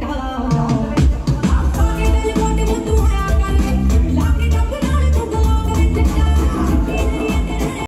conectada